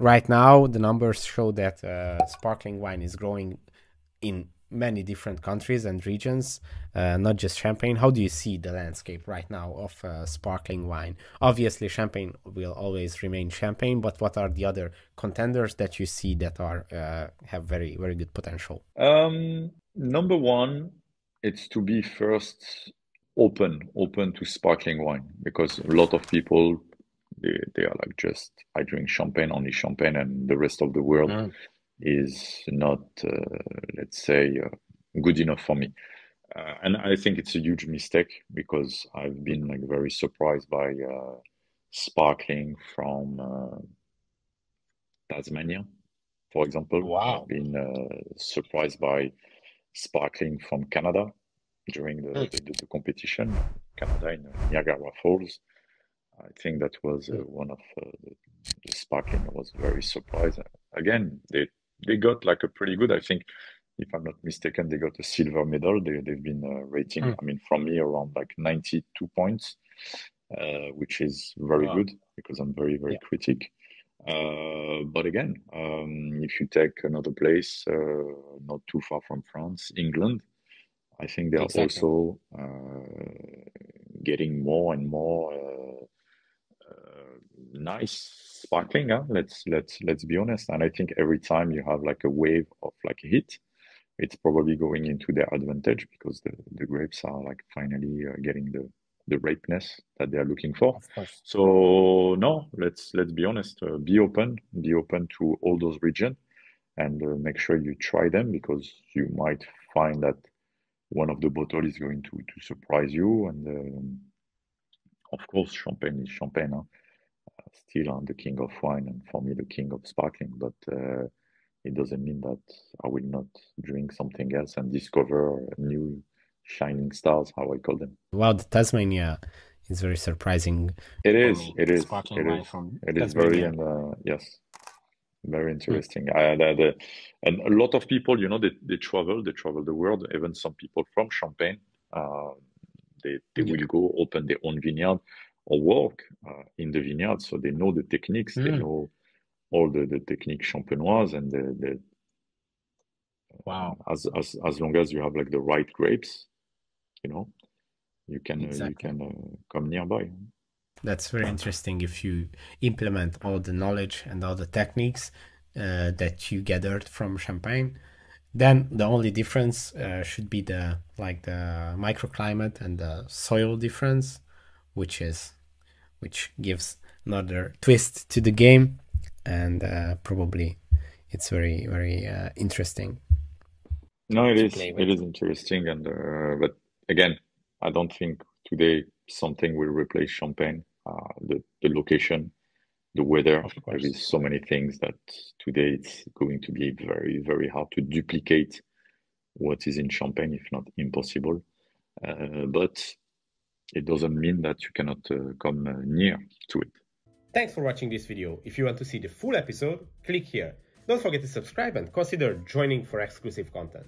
right now the numbers show that uh, sparkling wine is growing in many different countries and regions, uh, not just Champagne. How do you see the landscape right now of uh, sparkling wine? Obviously, Champagne will always remain Champagne, but what are the other contenders that you see that are uh, have very very good potential? Um, number one, it's to be first open open to sparkling wine because a lot of people they, they are like just I drink champagne only champagne and the rest of the world. Mm is not, uh, let's say, uh, good enough for me. Uh, and I think it's a huge mistake because I've been like very surprised by sparkling from Tasmania, for example. Wow. I've been surprised by sparkling from Canada during the, the, the, competition, Canada in Niagara Falls. I think that was uh, one of uh, the, the, sparkling. I was very surprised. Again, they they got like a pretty good. I think, if I'm not mistaken, they got a silver medal. They they've been uh, rating. Mm. I mean, from me around like 92 points, uh, which is very wow. good because I'm very very yeah. critic. Uh, but again, um, if you take another place, uh, not too far from France, England, I think they are exactly. also uh, getting more and more uh, nice sparkling. Huh? Let's let's let's be honest. And I think every time you have like a wave of like heat, it's probably going into their advantage because the, the grapes are like finally uh, getting the the ripeness that they are looking for. So no, let's let's be honest. Uh, be open. Be open to all those regions, and uh, make sure you try them because you might find that one of the bottle is going to to surprise you. And um, of course, champagne is champagne. Huh? Still I'm the king of wine and for me the king of sparkling, but uh, it doesn't mean that I will not drink something else and discover new shining stars, how I call them. Wow, the Tasmania is very surprising. It is. It is. It is. It is very and uh, yes, very interesting. Mm. I, the, the, and a lot of people, you know, they, they travel, they travel the world. Even some people from Champagne, uh, they they yeah. will go open their own vineyard or work uh, in the vineyard, so they know the techniques, mm. they know all the, the techniques champenoise, and the, the wow. As as as long as you have like the right grapes, you know, you can exactly. uh, you can uh, come nearby. That's very interesting. If you implement all the knowledge and all the techniques uh, that you gathered from Champagne, then the only difference uh, should be the like the microclimate and the soil difference which is which gives another twist to the game and uh, probably it's very very uh, interesting. No it is. it is interesting and uh, but again i don't think today something will replace champagne uh, the, the location the weather. There is so many things that today it's going to be very very hard to duplicate what is in champagne if not impossible. Uh, but it doesn't mean that you cannot uh, come near to it. Thanks for watching this video. If you want to see the full episode, click here. Don't forget to subscribe and consider joining for exclusive content.